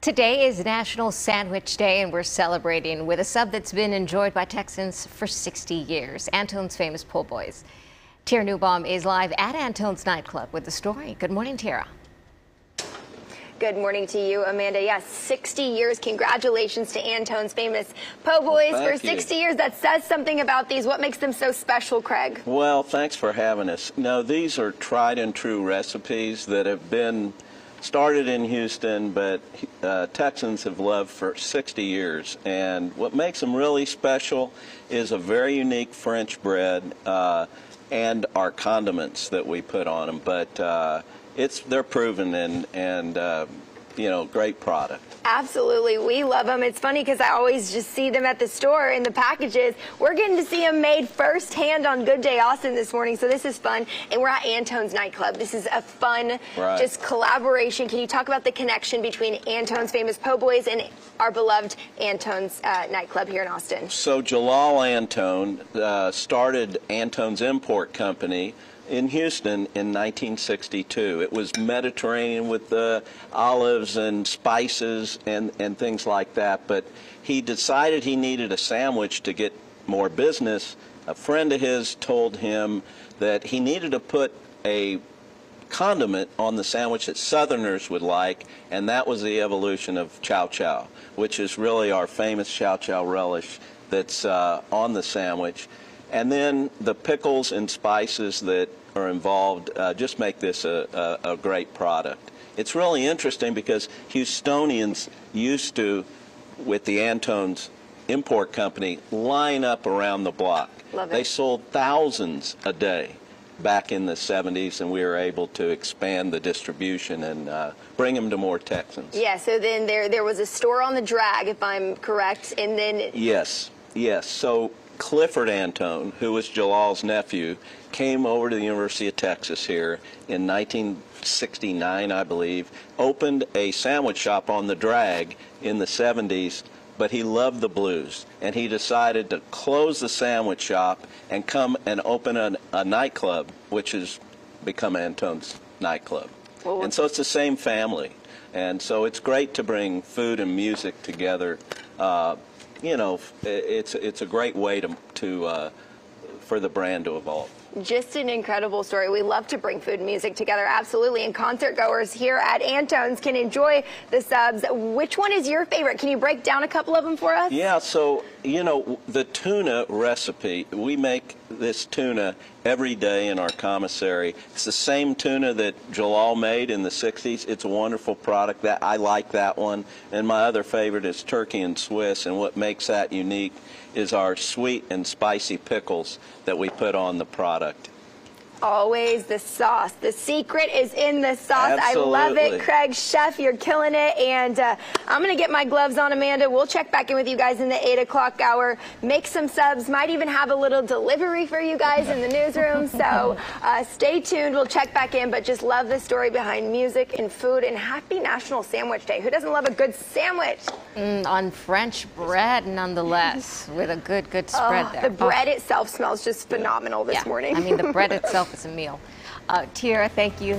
Today is National Sandwich Day, and we're celebrating with a sub that's been enjoyed by Texans for 60 years Antone's famous po' boys. Tara Newbaum is live at Antone's nightclub with the story. Good morning, Tara. Good morning to you, Amanda. Yes, 60 years. Congratulations to Antone's famous po' boys Well, for 60 you. years. That says something about these. What makes them so special, Craig? Well, thanks for having us. No, these are tried and true recipes that have been started in Houston, but uh, Texans have loved for 60 years. And what makes them really special is a very unique French bread uh, and our condiments that we put on them. But uh, it's they're proven and and uh, you know great product. Absolutely. We love them. It's funny because I always just see them at the store in the packages. We're getting to see them made firsthand on Good Day Austin this morning, so this is fun. And we're at Antone's nightclub. This is a fun, Right. just collaboration. Can you talk about the connection between Antone's famous po' boys and our beloved Antone's uh, nightclub here in Austin? So Jalal Antone uh, started Antone's Import Company in Houston in 1962. It was Mediterranean with the olives and spices and, and things like that. But he decided he needed a sandwich to get more business. A friend of his told him that he needed to put a condiment on the sandwich that Southerners would like, and that was the evolution of chow chow, which is really our famous chow chow relish that's uh, on the sandwich. And then the pickles and spices that are involved uh, just make this a, a, a great product. It's really interesting because Houstonians used to, with the Antone's import company, line up around the block. Love it. They sold thousands a day back in the 70s, and we were able to expand the distribution and uh, bring them to more Texans. Yeah, so then there there was a store on the drag, if I'm correct, and then Yes, yes. So Clifford Antone, who was Jalal's nephew, came over to the University of Texas here in 1969, I believe, opened a sandwich shop on the drag in the 70s, but he loved the blues, and he decided to close the sandwich shop and come and open a, a nightclub, which has become Antone's nightclub. Well, and so it's the same family. And so it's great to bring food and music together. Uh, you know, it's it's a great way to to uh, for the brand to evolve. Just an incredible story. We love to bring food and music together, absolutely. And concert goers here at Antone's can enjoy the subs. Which one is your favorite? Can you break down a couple of them for us? Yeah, so you know the tuna recipe. We make this tuna every day in our commissary. It's the same tuna that Jalal made in the '60s. It's a wonderful product. That I like that one. And my other favorite is turkey and Swiss. And what makes that unique is our sweet and spicy pickles that we put on the product product Always the sauce. The secret is in the sauce. I love it, Craig. Chef, you're killing it. And uh, I'm going to get my gloves on, Amanda. We'll check back in with you guys in the 8 o'clock hour. Make some subs. Might even have a little delivery for you guys in the newsroom. So uh, stay tuned. We'll check back in. But just love the story behind music and food. And happy National Sandwich Day. Who doesn't love a good sandwich? Mm, on French bread, nonetheless, with a good, good spread Oh, there. the bread itself smells just phenomenal this yeah. morning. I mean, the bread itself is a meal. Uh, Tara, thank you.